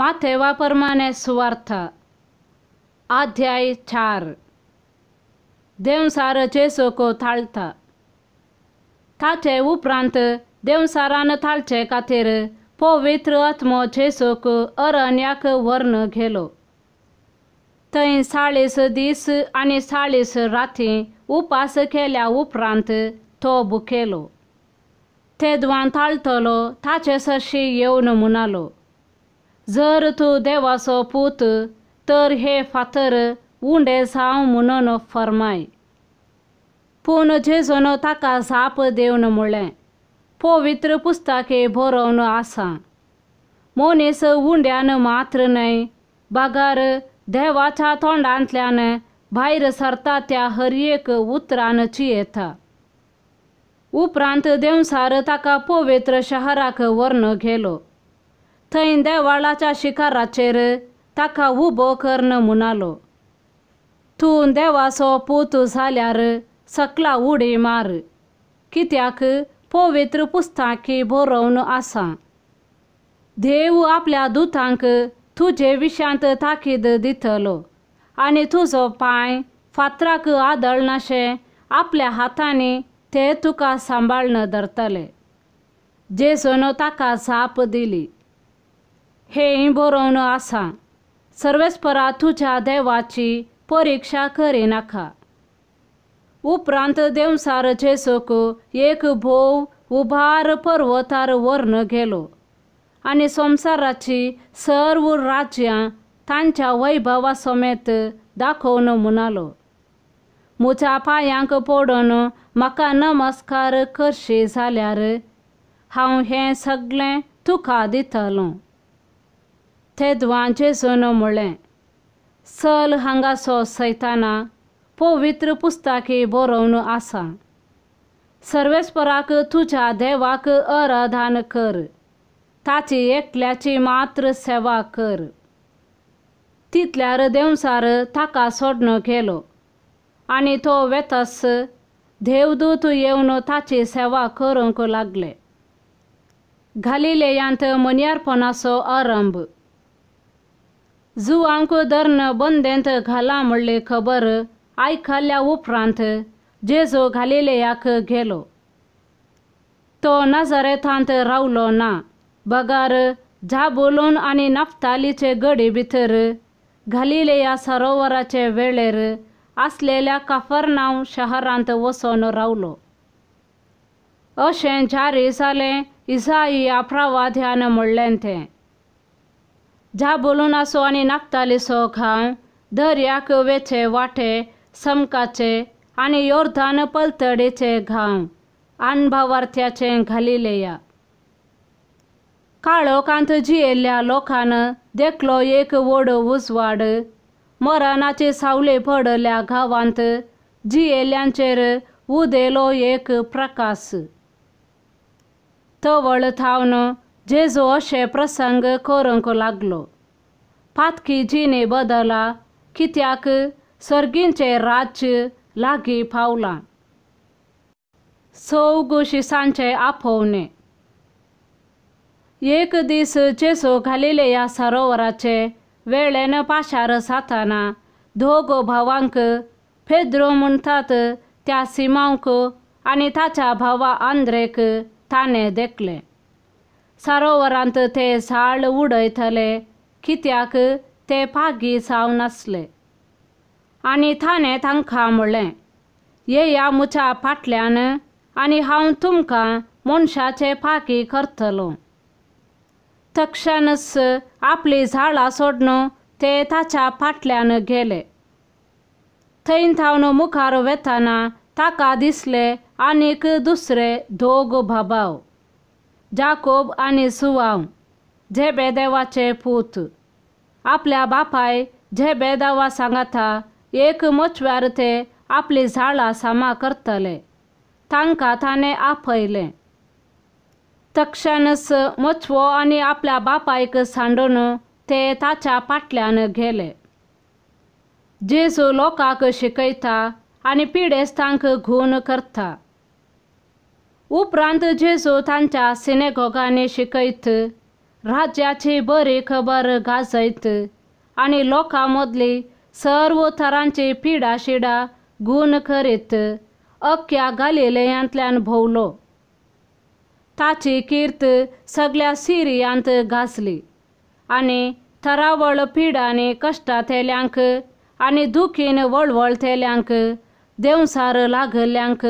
माथेवा प्रमाणे सुवार्थ अध्याय चार देवसार चेसोको थाळता ताचे उपरांत देवसारान थाळचे खातीर पवित्र आत्मो चेसोक अरण्याक व्हरन गेलो थंय साळीस दीस आनी साळीस राती उपास केल्या उपरांत तो भुकेलो तेदवान थाळतलो ताचे सरशी येवन म्हणालो जर तूं देवाचो पूत तर हे फातर उंडे जावं म्हणून फरमाय. पूण जेजोन ताका जाप देवन म्हणलें पवित्र पुस्तके बरोवन आसा. मनीस उंड्यान मात्र न्हय बागार देवाच्या तोंडांतल्यान भायर सरता त्या हरयेक एक उतरान चियेता. उपरांत देवसार ताका पवित्र शहराक वर्ण गेलो थंय देवाळाच्या शिकाराचेर ताका उबो करन म्हणालो तूं देवाचो पूत जाल्यार सकला उडी मार। कित्याक पवित्र पुस्तकी बरोवन आसा। देव आपल्या दुतांक तुजे विशांत ताकीद दितलो आनी तुजो पांय फातराक आदळनाशे आपल्या हातांनी ते तुका सांबाळन धरतले। जेजून ताका साप दिली। हे बरोवन आसा. सर्वेस्परा तुज्या देवाची परिक्षा करिनाका उपरांत देवसार जेसोक एक भोव उभार पर्वतार वर्ण गेलो. आनी संवसाराची सर्व राज्यां तांच्या वैभवा समेत दाखोवन म्हणालो. म्हज्या पांयांक पडून म्हाका नमस्कार करशी जाल्यार हांव हें सगळें तुका दितलों. तेदवां जेजून म्हणलें सल हांगासो सैताना पवित्र पुस्तकी बरोवन आसा. सर्वेस्पराक तुज्या देवाक अराधान कर. ताची एकल्याची मात्र सेवा कर. तितल्यार देवसार ताका सोडणो गेलो आनी तो वेतस देवदूत येवन ताची सेवा करूंक लागले. घालिलेयांत मनियारपणाचो आरंभ जुवांक धरण बंदेंत घाला म्हणले खबर. आयकल्या उपरांत जेजो घालिलेयाक गेलो. तो नजरेथांत रावलो ना. बगार झाबोलून आनी नफ्तालीचे गडी भितर घालिलेया सरोवराचे वेळेर आसलेल्या काफरनाव शहरांत वचोन रावलो अशें जारी जालें इसाईया आप्रावाद्यान म्हणलें तें झाबोलून आसो आनी नाफ्तालीचो घाव दर्याक वेचे वाटे समकाचे आनी योरधान पलतडेचे घाव अणभवार्थ्याचें घालिलेया. काळोकांत जियेल्या लोकान देखलो एक व्हड उजवाड मरणाचे सावले पडल्या गांवांत जियेल्यांचेर उदेलो एक प्रकाश. तवळ थावन जेजू अशे प्रसंग करूंक लागलो. पातकी जिणे बदला कित्याक सर्गींचे राज्य लागीं पावलां सौ शिसांचे आपोवणे एक दीस जेसो घालिलेया सरोवराचे वेळेन पाशार जाताना दोगो भावांक फेद्रो म्हणटात त्या सिमांक आनी ताच्या भावा आंद्रेक ताणें देखलें. सरोवरांत ते झाड उडयतले कित्याक ते पागी जावन नासले. आनी ताणें तांकां म्हणलें येया मुच्या फाटल्यान आनी हांव तुमकां मनशाचे पागी करतलो. तक्षणच आपली झाडां सोडून ते ताच्या फाटल्यान गेले. थंय थावन मुखार वेताना ताका दिसले आनीक दुसरे दोग भाबाव. जाकोब आनी सुवाव झेबेदेवाचे पूत. आपल्या बापाय झेबेदावा सांगाता एक मचव्यार ते आपली झाडां सामा करतले तांकां ताणें आपयलें. तक्षणच मचवो आनी आपल्या बापायक सांडून ते ताच्या फाटल्यान गेले जेजू लोकांक शिकयता आनी पिडेस्तांक घुण करता. उपरांत जेजू तांच्या सिनेगोगांनी शिकयत राज्याची बरी खबर गाजयत आणि लोकांमधली सर्व थरांची पिडा शिडा गुण करीत अख्ख्या गालिलयांतल्यान भोवलो ताची कीर्त सगळ्या सिरियांत गाजली आणि थरावळ पिडांनी कष्टातेल्यांक आनी दुखीन वळवळतेल्यांक देवसार लागल्यांक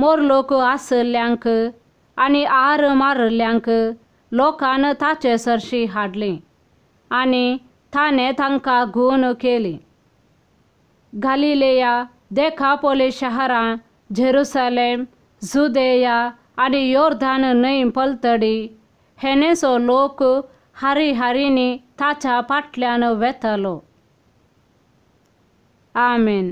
मोरलोक आसल्यांक आनी आर मारल्यांक लोकान ताचे सरशी हाडली आनी ताणें तांकां गुण केली. गालिलेया देखापोले शहरां जेरुसालेम जुदेया आनी योर्धान न्हंय पलतडी हेनेसो लोक हारी हारीनी ताच्या फाटल्यान वेतालो आमेन.